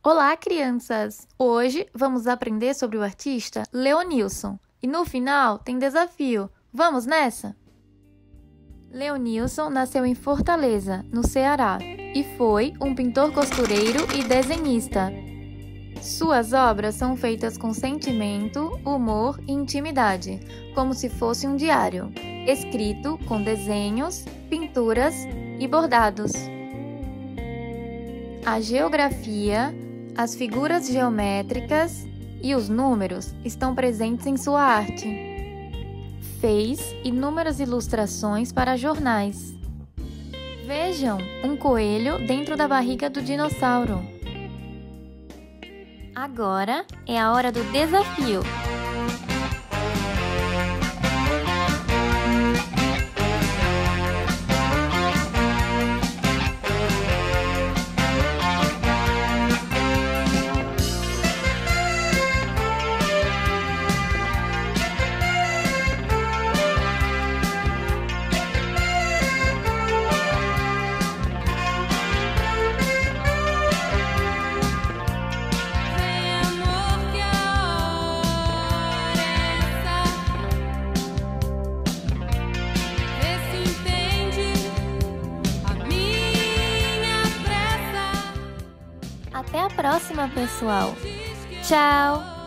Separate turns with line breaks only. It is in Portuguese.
Olá, crianças! Hoje vamos aprender sobre o artista Leonilson. E no final tem desafio. Vamos nessa? Leonilson nasceu em Fortaleza, no Ceará, e foi um pintor costureiro e desenhista. Suas obras são feitas com sentimento, humor e intimidade, como se fosse um diário, escrito com desenhos, pinturas e bordados. A geografia, as figuras geométricas e os números estão presentes em sua arte. Fez inúmeras ilustrações para jornais. Vejam um coelho dentro da barriga do dinossauro. Agora é a hora do desafio. Até a próxima, pessoal. Tchau!